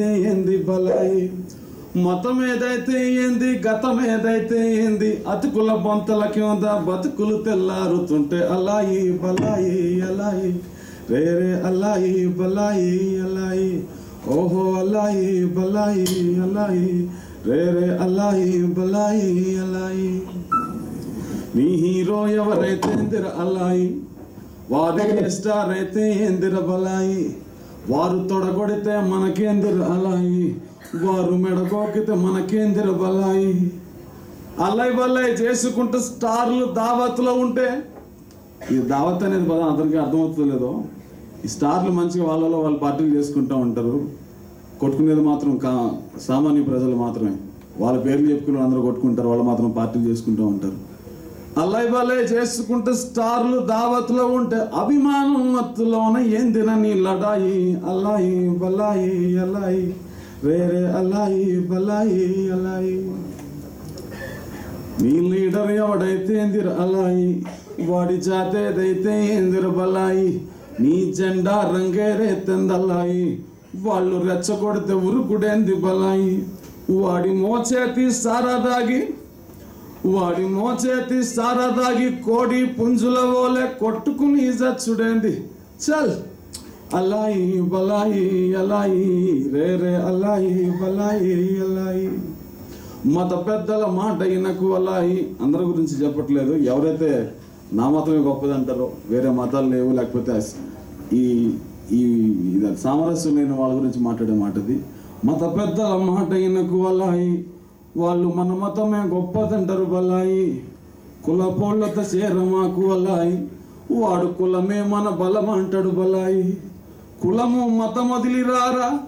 ఏదైతే ఏంది బలాయి మతం ఏదైతే ఏంది గతం ఏదైతే ఏంది అతుకుల బొంతల కింద బతుకులు తెల్లారుతుంటే అలాయి బలాయి అలాయి రే రే అలాయి బలాయి అలాయి ఓహో అలాయి బలాయి అలాయి రే రే అలాయి బలాయి అలాయి నీ హీరో ఎవరైతే ఎందిర అలాయి వారి స్టార్ అయితే ఎందిర బలాయి వారు తొడగొడితే మనకేందిర అలాయి? వారు మెడగోకితే మనకేందిర బలాయి అల్లై బల్లై చేసుకుంటూ స్టార్లు దావత్లో ఉంటే ఈ దావత్ అనేది పదం అందరికీ అర్థమవుతుందో ఈ స్టార్లు మంచిగా వాళ్ళలో వాళ్ళు పార్టీలు చేసుకుంటూ ఉంటారు. కొట్టుకునేది మాత్రం కా సామాన్య ప్రజలు మాత్రమే. వాళ్ళ పేర్లు చెప్పుకుని అందరూ కొట్టుకుంటారు. వాళ్ళు మాత్రం పార్టీలు చేసుకుంటూ ఉంటారు. అల్లైబలే చేసుకుంటే స్టార్లు దావత్లో ఉంటే అభిమానం మత్తులోన ఏందిన నీ లడాయి అల్లాయి బల్లాయి అల్లాయి వేరే అల్లాయి బల్లాయి అల్లాయి నీ లీడర్ ఎవడైతే ఏందిర అలాయి వాడి జాతేదైతే ఏందిరు బలాయి నీ జెండా రంగేరేతెందల్లాయి వాళ్ళు రెచ్చగొడితే ఉరుకుడేంది బలాయి వాడి మోచేతి సారా దాగి వాడి మోచేతి సారా దాగి కోడి పుంజుల ఓలే కొట్టుకుని చూడండి చల్. అలాయి బలాయి అలాయి రే రే అలాయి బలాయి అలాయి మత పెద్దల మాట ఈయనకు అలాయి అందరి గురించి చెప్పట్లేదు. ఎవరైతే నా మతమే గొప్పది అంటారో వేరే మతాలు లేవు లేకపోతే ఈ ఈ సామరస్యం లేని వాళ్ళ గురించి మాట్లాడే మాటది. మత పెద్దల మాట ఈయనకు అలాయి వాళ్ళు మన మతమే గొప్పదంటారు బలాయి. కుల పోళ్ళతో చేర మాకు అలాయి వాడు కులమే మన బలం అంటాడు బలాయి. కులము మతం వదిలిరారా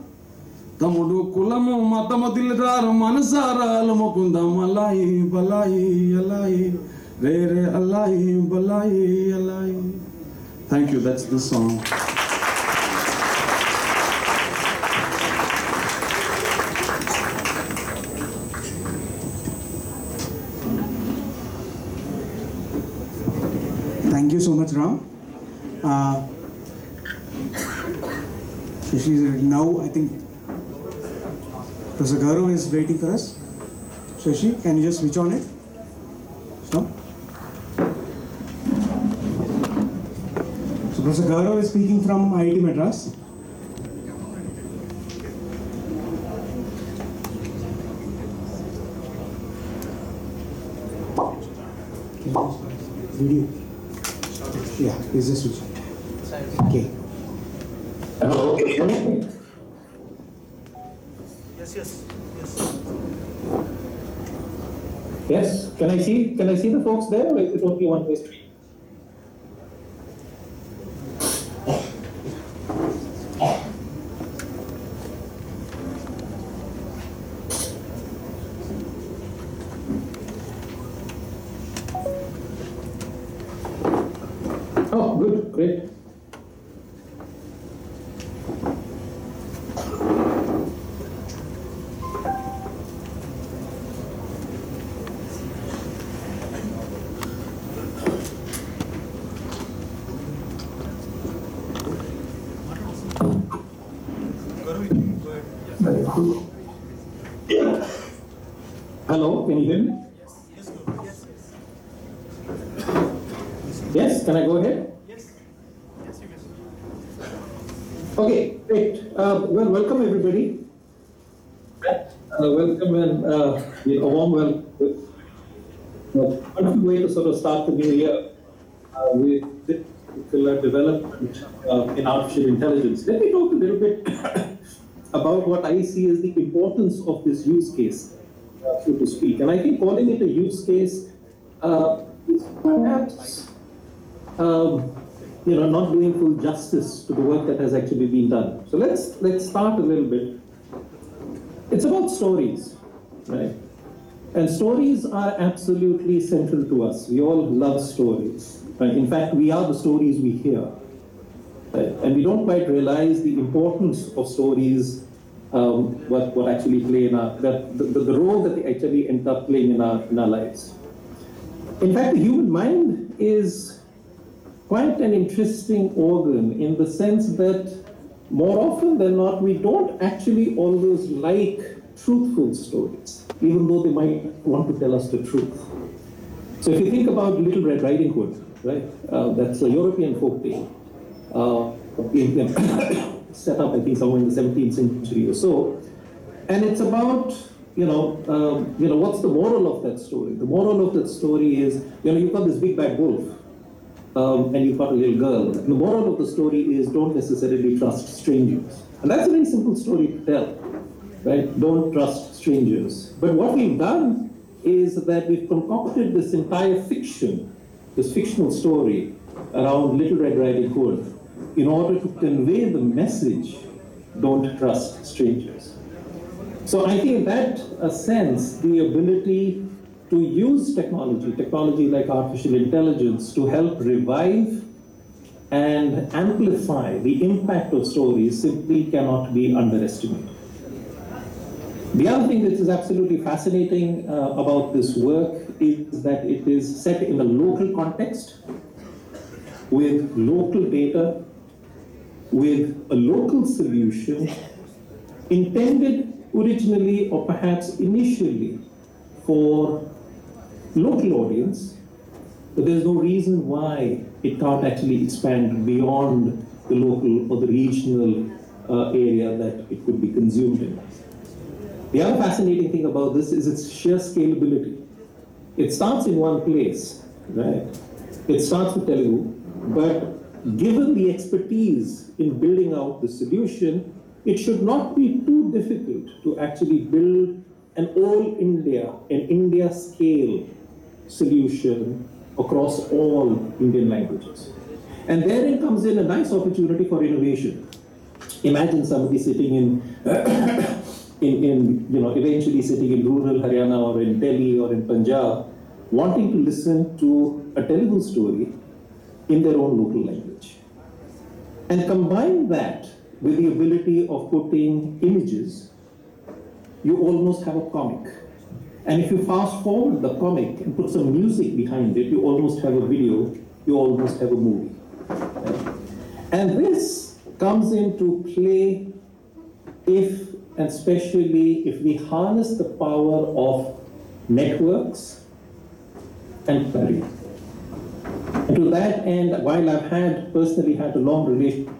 తమ్ముడు కులము మతమదిలిరారు మనసారా అలముకుందాం. అలాయి బలాయి అలాయి రే రే అలాయి బలాయి అలాయి thank you that's the song Thank you so much, Ram. Uh, she's now, I think, Professor Gaurav is waiting for us. Shashi, can you just switch on it? Stop. So Professor Gaurav is speaking from IIT Madras. Video. Yeah, is this switch? Okay. Hello, can you hear me? Yes, yes, yes. Yes, can I see, can I see the folks there or is it only one way street? Good, great. Hello, can you hear me? Yes, Yes, yes. Yes, can I go ahead? Yes. Yes, you can. Okay, great. Uh, well, welcome everybody. Uh, welcome and uh, a warm welcome. Uh, wonderful way to sort of start the new year uh, with this particular development uh, in artificial intelligence. Let me talk a little bit about what I see as the importance of this use case, uh, so to speak. And I think calling it a use case is perhaps um, you know, not doing full justice to the work that has actually been done. So let's let's start a little bit. It's about stories, right? And stories are absolutely central to us. We all love stories. Right? In fact, we are the stories we hear. Right? And we don't quite realize the importance of stories, um, what, what actually play in our, that, the, the role that they actually end up playing in our, in our lives. In fact, the human mind is quite an interesting organ in the sense that more often than not, we don't actually always like truthful stories, even though they might want to tell us the truth. So if you think about Little Red Riding Hood, right, uh, that's a European folk tale, uh, set up, I think, somewhere in the 17th century or so, and it's about, you know, um, you know, what's the moral of that story? The moral of that story is, you know, you've got this big bad wolf, um, and you've got a little girl. And the moral of the story is don't necessarily trust strangers. And that's a very simple story to tell, right? Don't trust strangers. But what we've done is that we've concocted this entire fiction, this fictional story around Little Red Riding Hood in order to convey the message don't trust strangers. So I think in that uh, sense, the ability to use technology, technology like artificial intelligence, to help revive and amplify the impact of stories simply cannot be underestimated. The other thing that is absolutely fascinating uh, about this work is that it is set in a local context with local data, with a local solution intended originally or perhaps initially for local audience, but there's no reason why it can't actually expand beyond the local or the regional uh, area that it could be consumed in. The other fascinating thing about this is its sheer scalability. It starts in one place, right? It starts with Telugu, but given the expertise in building out the solution, it should not be too difficult to actually build an all India, an India scale solution across all Indian languages. And therein comes in a nice opportunity for innovation. Imagine somebody sitting in, in, in, you know, eventually sitting in rural Haryana or in Delhi or in Punjab, wanting to listen to a Telugu story in their own local language. And combine that with the ability of putting images, you almost have a comic. And if you fast forward the comic and put some music behind it, you almost have a video, you almost have a movie. And this comes into play if, and especially if we harness the power of networks and query. And to that end, while I've had personally had a long relationship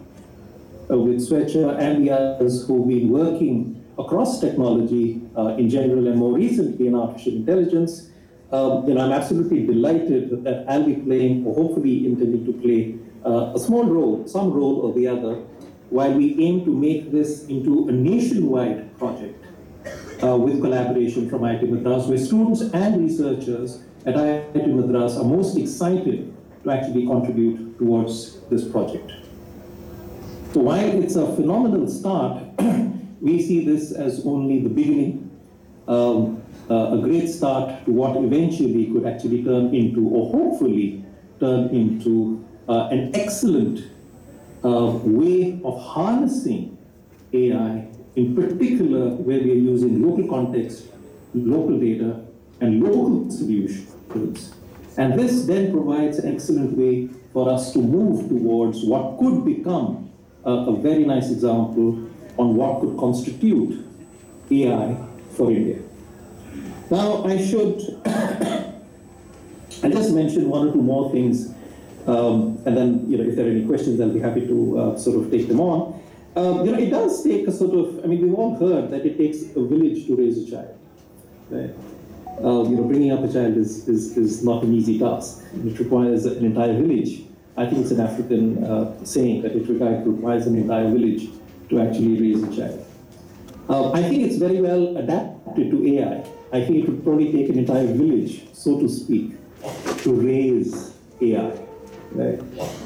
with Swecha and the others who've been working across technology uh, in general and more recently in artificial intelligence, um, know, I'm absolutely delighted that I'll be playing, or hopefully intending to play, uh, a small role, some role or the other, while we aim to make this into a nationwide project uh, with collaboration from IIT Madras, where students and researchers at IIT Madras are most excited to actually contribute towards this project. So while it's a phenomenal start, we see this as only the beginning, um, uh, a great start to what eventually could actually turn into, or hopefully turn into, uh, an excellent uh, way of harnessing AI, in particular where we are using local context, local data, and local solutions. And this then provides an excellent way for us to move towards what could become a, a very nice example on what could constitute AI for India. Now, I should I just mention one or two more things, um, and then you know if there are any questions, I'll be happy to uh, sort of take them on. Um, you know, it does take a sort of. I mean, we've all heard that it takes a village to raise a child. Right? Um, you know, bringing up a child is, is, is not an easy task. It requires an entire village. I think it's an African uh, saying that it requires an entire village to actually raise a child. Um, I think it's very well adapted to AI. I think it would probably take an entire village, so to speak, to raise AI. Right?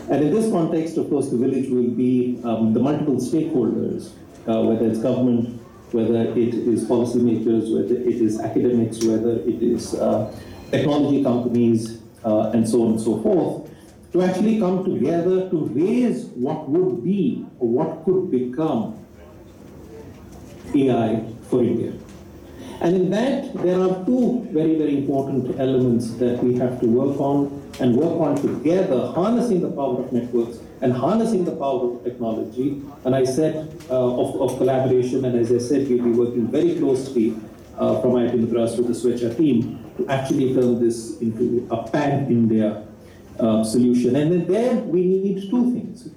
And in this context, of course, the village will be um, the multiple stakeholders, uh, whether it's government, whether it is policymakers, whether it is academics, whether it is uh, technology companies, uh, and so on and so forth, to actually come together to raise what would be or what could become AI for India. And in that, there are two very, very important elements that we have to work on. and work on together, harnessing the power of networks and harnessing the power of technology. And I said uh, of, of collaboration, and as I said, we'll be working very closely uh, from IIT Madras with the Swecha team to actually turn this into a pan-India uh, solution. And then there we need two things.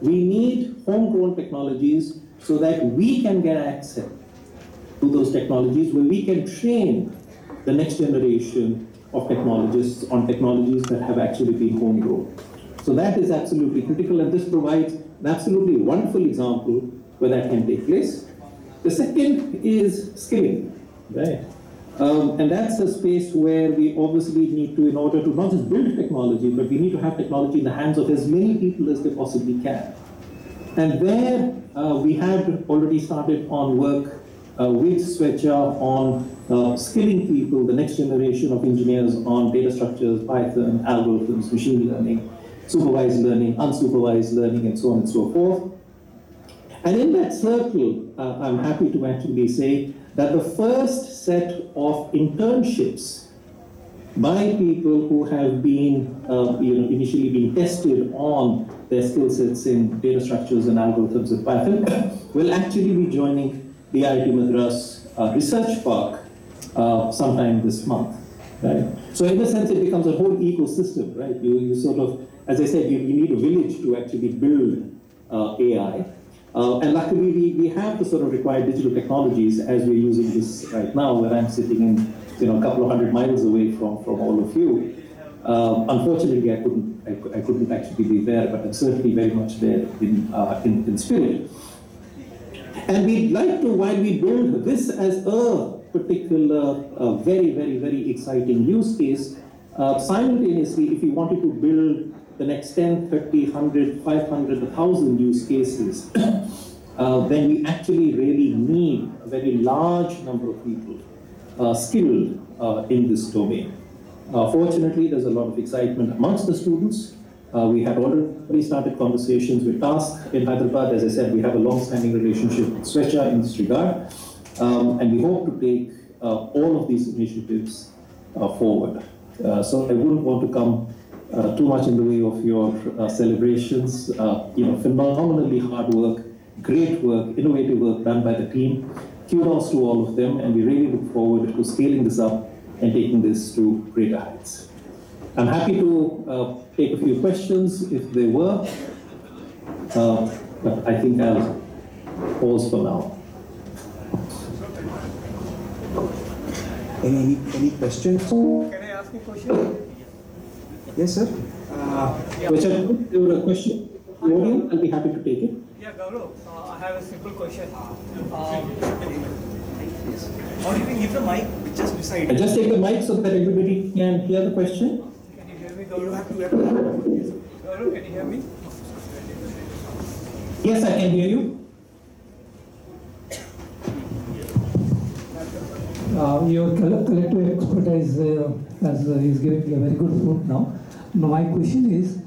We need homegrown technologies so that we can get access to those technologies where we can train the next generation of technologists on technologies that have actually been homegrown. So that is absolutely critical, and this provides an absolutely wonderful example where that can take place. The second is skilling, right? Um, and that's a space where we obviously need to, in order to not just build technology, but we need to have technology in the hands of as many people as they possibly can. And there uh, we had already started on work uh, with Swecha on uh, skilling people, the next generation of engineers on data structures, Python, algorithms, machine learning, supervised learning, unsupervised learning, and so on and so forth. And in that circle, uh, I'm happy to actually say that the first set of internships by people who have been, uh, you know, initially been tested on their skill sets in data structures and algorithms in Python will actually be joining the IIT Madras uh, Research Park uh, sometime this month, right? So in a sense, it becomes a whole ecosystem, right? You, you sort of, as I said, you, you need a village to actually build uh, AI. Uh, and luckily, we, we have the sort of required digital technologies as we're using this right now, where I'm sitting in, you know, a couple of hundred miles away from, from all of you. Um, unfortunately, I couldn't, I, I couldn't actually be there, but I'm certainly very much there in, uh, in, in spirit. And we'd like to, while we build this as a particular, uh, very, very, very exciting use case, uh, simultaneously, if we wanted to build the next 10, 30, 100, 500, 1,000 use cases, uh, then we actually really need a very large number of people uh, skilled uh, in this domain. Uh, fortunately, there's a lot of excitement amongst the students. Uh, we had already started conversations with TASK in Hyderabad. As I said, we have a long-standing relationship with Swecha in this regard. Um, and we hope to take uh, all of these initiatives forward. So I wouldn't want to come uh, too much in the way of your uh, celebrations. Uh, you know, phenomenally hard work, great work, innovative work done by the team. Kudos to all of them, and we really look forward to scaling this up and taking this to greater heights. I'm happy to uh, take a few questions if there were, uh, but I think I'll pause for now. Any, any, any questions? Can I ask a question? Yes, sir. Which I put your question, Orion, I'll be happy to take it. Yeah, Gaurav, uh, I have a simple question. Um, Or you can give the mic just beside I just take the mic so that everybody can hear the question. Can you hear me, Gaurav? You have to, Gaurav, can you hear me? Yes, I can hear you. Uh, your coll- collective expertise uh, has, uh, is giving a very good fruit now. Now, my question is,